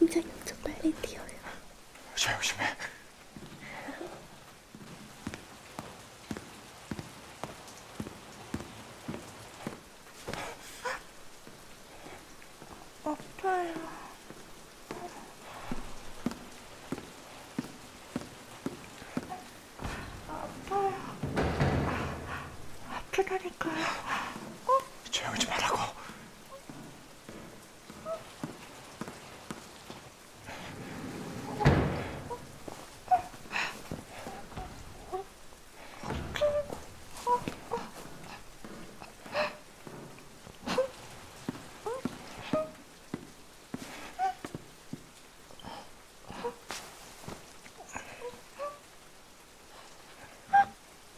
심장이 엄청 빨리 뛰어요. 조심해. 아파요. 아파요. 아프다니까요. 조용히 좀 하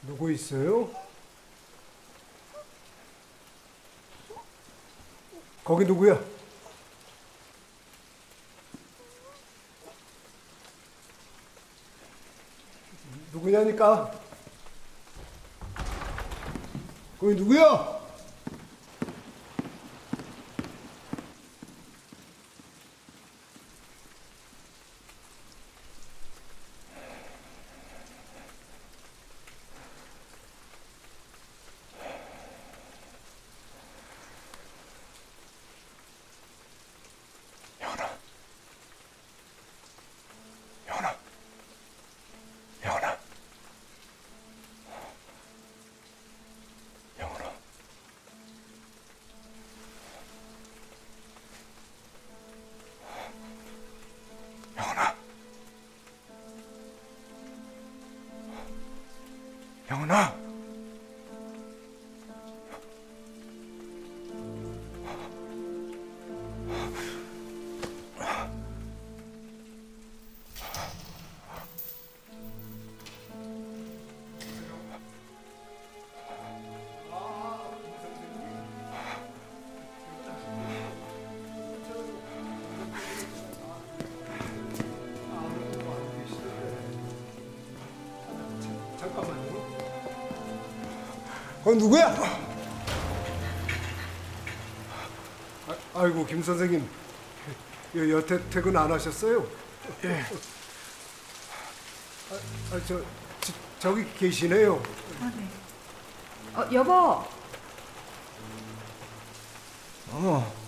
누구 있어요? 거기 누구야? 누구냐니까? 거기 누구야? 영훈아. 영훈아. 영훈아. 영훈아. 영훈아. 영훈아. 잠깐만요. 거기 누구야? 아, 아이고 김 선생님 여, 여태 퇴근 안 하셨어요? 예. 아, 아, 저, 저 저기 계시네요. 어, 여보. 어.